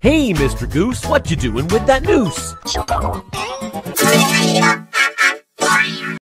Hey, Mr. Goose, what you doing with that noose?